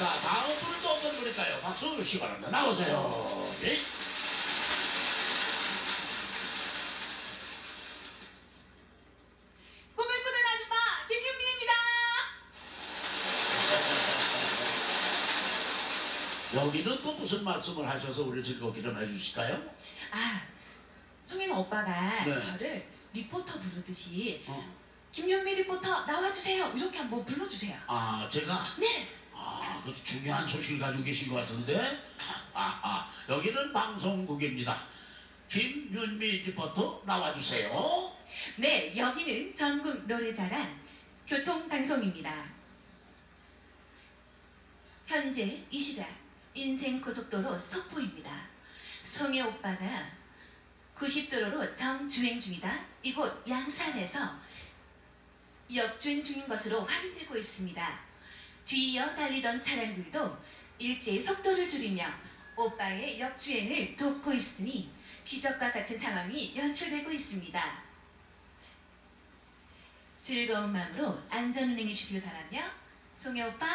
자, 다음 분은 또 어떤 분일까요? 박수 주시기 바랍니다. 나오세요. 예? 꿈을 꾸는 아줌마 김윤미입니다. 여기는 또 무슨 말씀을 하셔서 우리 즐겁게 좀 해주실까요? 아, 송인 오빠가 네. 저를 리포터 부르듯이 어. 김윤미 리포터 나와주세요. 이렇게 한번 불러주세요. 아, 제가 네. 아, 그 중요한 소식을 가지고 계신 것 같은데. 아, 아, 여기는 방송국입니다. 김윤미 리포터 나와주세요. 네, 여기는 전국 노래자랑 교통방송입니다. 현재 이 시각 인생 고속도로 속보입니다. 송혜 오빠가 90도로로 정주행 중이다. 이곳 양산에서 역주행 중인 것으로 확인되고 있습니다. 뒤이어 달리던 차량들도 일제히 속도를 줄이며 오빠의 역주행을 돕고 있으니 기적과 같은 상황이 연출되고 있습니다. 즐거운 마음으로 안전운행해 주길 바라며 송혜 오빠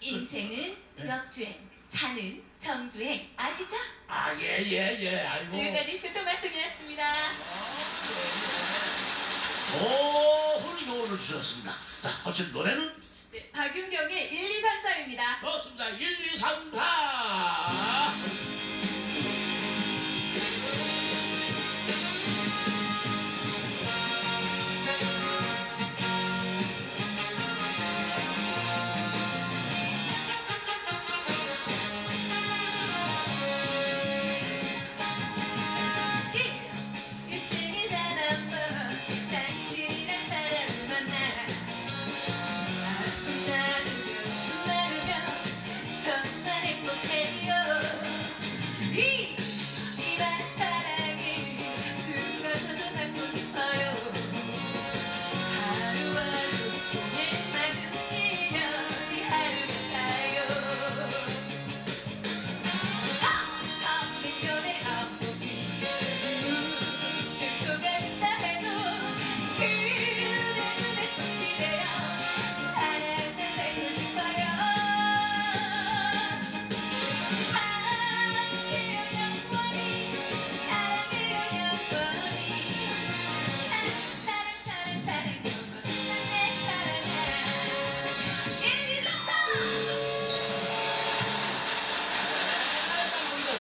인생은 네. 역주행 차는 정주행 아시죠? 아, 예, 예, 예. 아이고. 지금까지 교통방송이었습니다. 좋은 교훈을 주셨습니다. 자, 거친 노래는 네, 박윤경의 1, 2, 3, 4입니다. 그렇습니다. 1, 2, 3, 4.